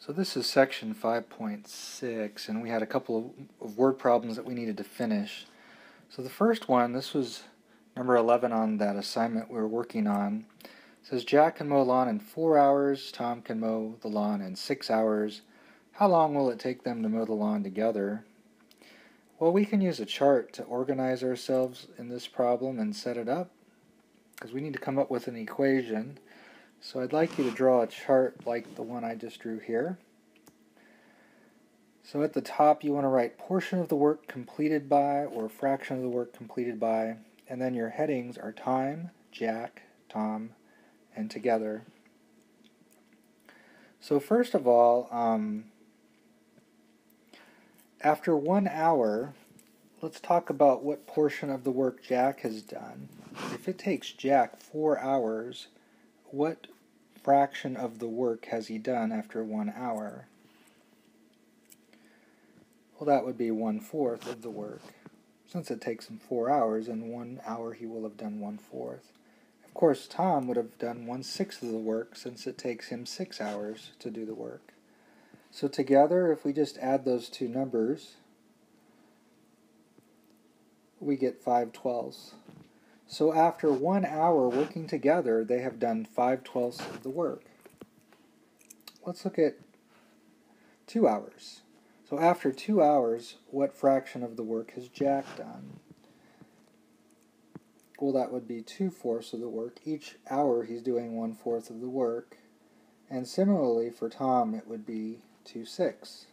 So this is section 5.6, and we had a couple of word problems that we needed to finish. So the first one, this was number 11 on that assignment we were working on. It says Jack can mow lawn in four hours, Tom can mow the lawn in six hours. How long will it take them to mow the lawn together? Well, we can use a chart to organize ourselves in this problem and set it up, because we need to come up with an equation. So I'd like you to draw a chart like the one I just drew here. So at the top you want to write portion of the work completed by or fraction of the work completed by and then your headings are time, Jack, Tom, and together. So first of all, um, after one hour, let's talk about what portion of the work Jack has done. If it takes Jack four hours, what fraction of the work has he done after one hour? Well, that would be one fourth of the work. Since it takes him four hours, in one hour he will have done one fourth. Of course, Tom would have done one sixth of the work since it takes him six hours to do the work. So together, if we just add those two numbers, we get 5 twelfths. So after one hour working together, they have done 5 twelfths of the work. Let's look at two hours. So after two hours, what fraction of the work has Jack done? Well, that would be 2 fourths of the work. Each hour he's doing 1 fourth of the work. And similarly for Tom, it would be 2 sixths.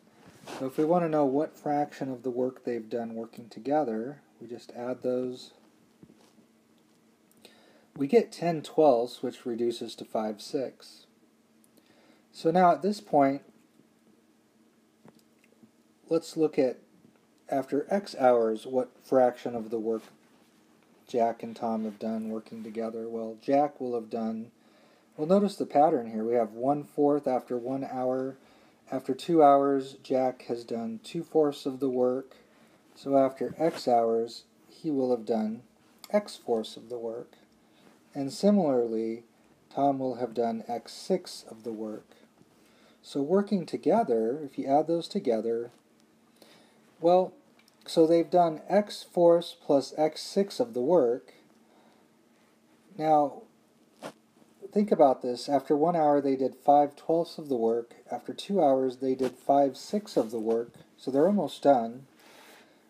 So if we want to know what fraction of the work they've done working together, we just add those we get 10 twelfths, which reduces to 5 6. So now at this point, let's look at, after x hours, what fraction of the work Jack and Tom have done working together. Well, Jack will have done, well notice the pattern here. We have 1 fourth after 1 hour. After 2 hours, Jack has done 2 fourths of the work. So after x hours, he will have done x fourths of the work. And similarly, Tom will have done x6 of the work. So working together, if you add those together, well, so they've done x fourths plus x6 of the work. Now, think about this. After one hour, they did 5 twelfths of the work. After two hours, they did 5 sixths of the work. So they're almost done.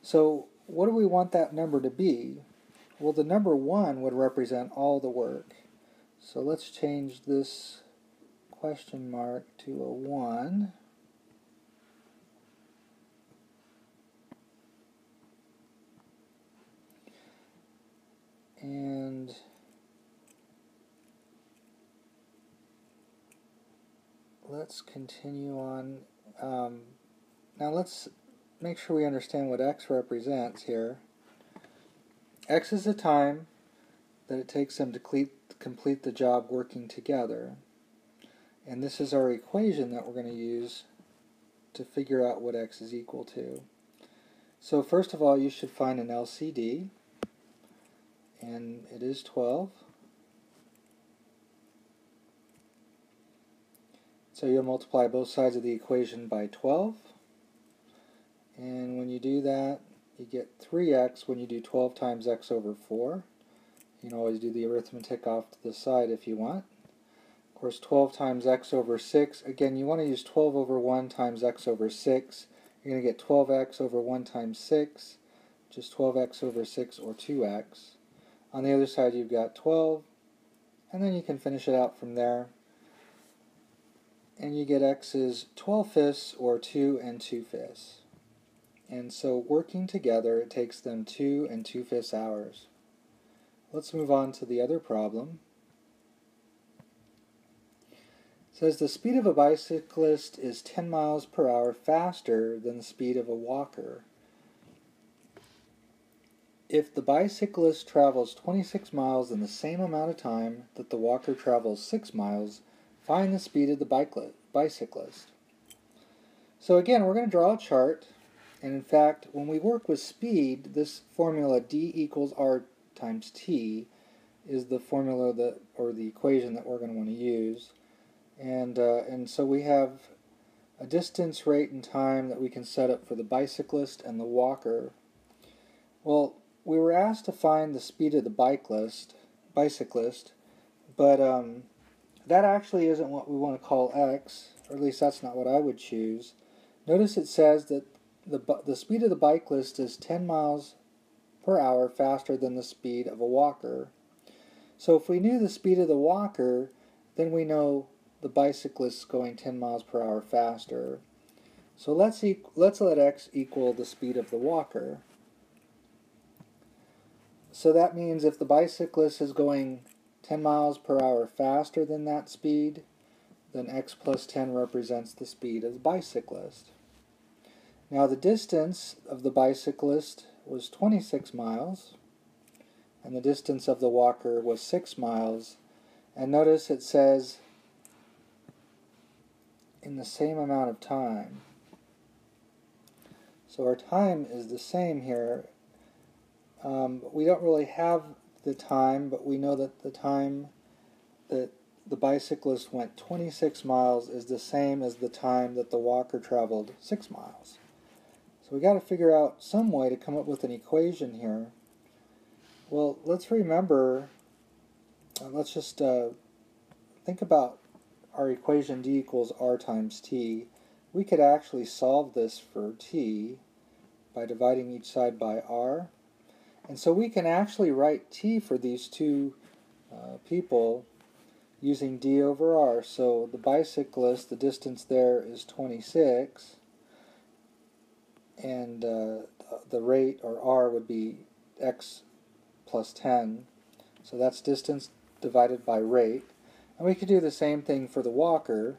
So what do we want that number to be? Well, the number 1 would represent all the work. So let's change this question mark to a 1. And let's continue on. Um, now let's make sure we understand what x represents here x is the time that it takes them to complete the job working together. And this is our equation that we're going to use to figure out what x is equal to. So first of all, you should find an LCD, and it is 12. So you'll multiply both sides of the equation by 12. And when you do that, you get 3x when you do 12 times x over 4. You can always do the arithmetic off to the side if you want. Of course, 12 times x over 6. Again, you want to use 12 over 1 times x over 6. You're going to get 12x over 1 times 6, which is 12x over 6, or 2x. On the other side, you've got 12, and then you can finish it out from there. And you get x is 12 fifths, or 2 and 2 fifths. And so working together, it takes them 2 and 2 fifths hours. Let's move on to the other problem. It says the speed of a bicyclist is 10 miles per hour faster than the speed of a walker. If the bicyclist travels 26 miles in the same amount of time that the walker travels 6 miles, find the speed of the bicyclist. So again, we're going to draw a chart and in fact, when we work with speed, this formula d equals r times t is the formula that, or the equation that we're going to want to use. And, uh, and so we have a distance, rate, and time that we can set up for the bicyclist and the walker. Well, we were asked to find the speed of the bicyclist, bicyclist, but um, that actually isn't what we want to call x, or at least that's not what I would choose. Notice it says that the, the speed of the bicyclist is 10 miles per hour faster than the speed of a walker. So if we knew the speed of the walker, then we know the bicyclist is going 10 miles per hour faster. So let's, e let's let x equal the speed of the walker. So that means if the bicyclist is going 10 miles per hour faster than that speed, then x plus 10 represents the speed of the bicyclist. Now the distance of the bicyclist was 26 miles, and the distance of the walker was 6 miles. And notice it says in the same amount of time. So our time is the same here. Um, we don't really have the time, but we know that the time that the bicyclist went 26 miles is the same as the time that the walker traveled 6 miles. So we got to figure out some way to come up with an equation here. Well, let's remember, uh, let's just uh, think about our equation d equals r times t, we could actually solve this for t by dividing each side by r. And so we can actually write t for these two uh, people using d over r. So the bicyclist, the distance there is 26, and uh, the rate, or r, would be x plus 10. So that's distance divided by rate. And we could do the same thing for the walker.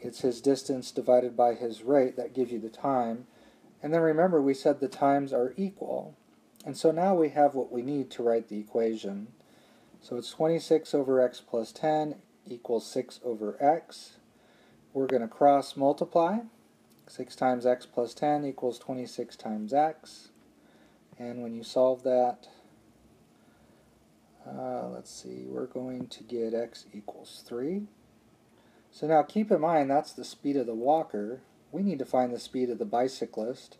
It's his distance divided by his rate. That gives you the time. And then remember, we said the times are equal. And so now we have what we need to write the equation. So it's 26 over x plus 10 equals 6 over x. We're going to cross multiply. 6 times x plus 10 equals 26 times x. And when you solve that, uh, let's see, we're going to get x equals 3. So now keep in mind that's the speed of the walker. We need to find the speed of the bicyclist.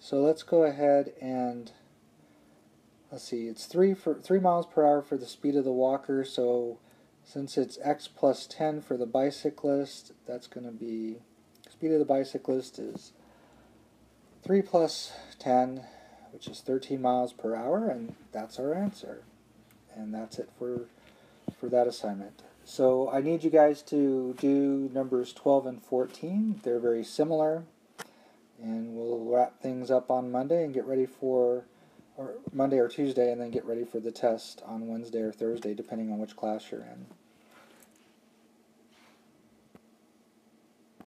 So let's go ahead and let's see, it's 3 for 3 miles per hour for the speed of the walker. So since it's x plus 10 for the bicyclist, that's going to be speed of the bicyclist is 3 plus 10, which is 13 miles per hour, and that's our answer and that's it for for that assignment. So I need you guys to do numbers 12 and 14. They're very similar. And we'll wrap things up on Monday and get ready for or Monday or Tuesday and then get ready for the test on Wednesday or Thursday depending on which class you're in.